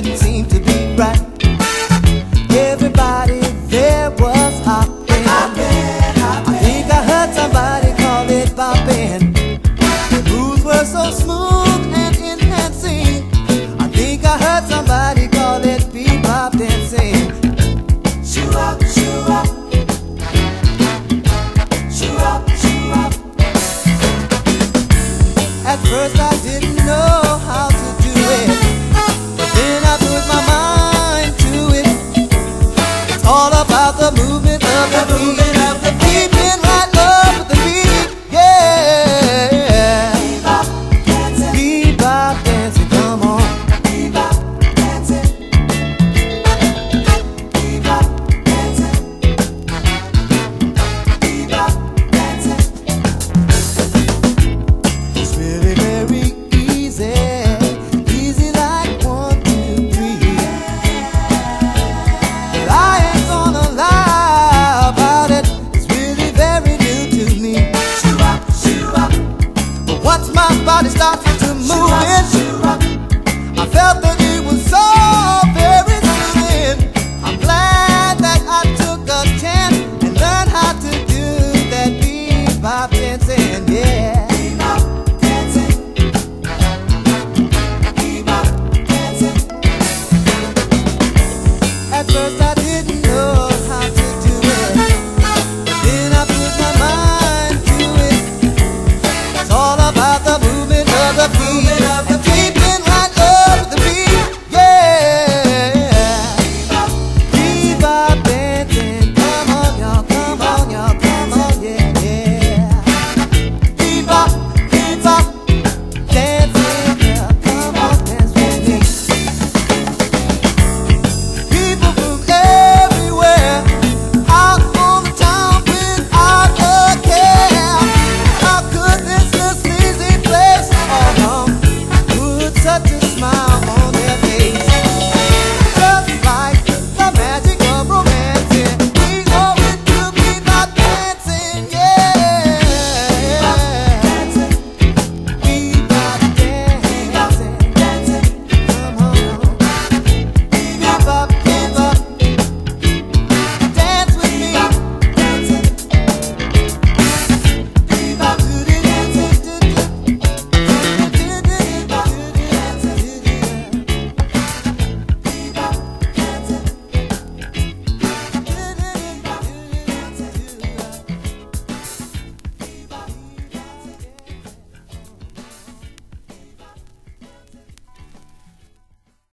didn't seem to be right. Everybody there was hopping. I think I heard somebody call it bopping. The moves were so smooth and enhancing. I think I heard somebody call it bebop dancing. Shoo up, shoo up. Shoo up, shoo up. At first I didn't movement of the beat. Body started to move I felt that it was so very soothing. I'm glad that I took a chance and learned how to do that bebop dancing, yeah. At first I did